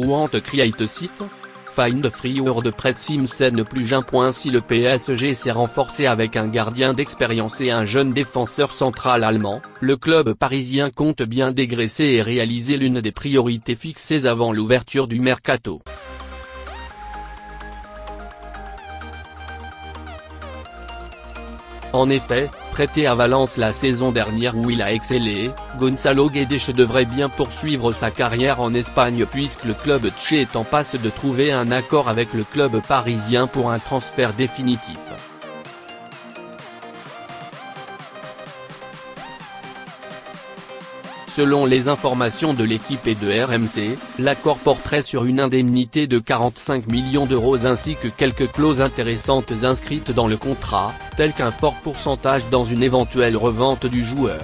Want create site Find free word press Simpson plus un point si le PSG s'est renforcé avec un gardien d'expérience et un jeune défenseur central allemand, le club parisien compte bien dégraisser et réaliser l'une des priorités fixées avant l'ouverture du mercato. En effet, prêté à Valence la saison dernière où il a excellé, Gonzalo Guedes devrait bien poursuivre sa carrière en Espagne puisque le club tché est en passe de trouver un accord avec le club parisien pour un transfert définitif. Selon les informations de l'équipe et de RMC, l'accord porterait sur une indemnité de 45 millions d'euros ainsi que quelques clauses intéressantes inscrites dans le contrat, telles qu'un fort pourcentage dans une éventuelle revente du joueur.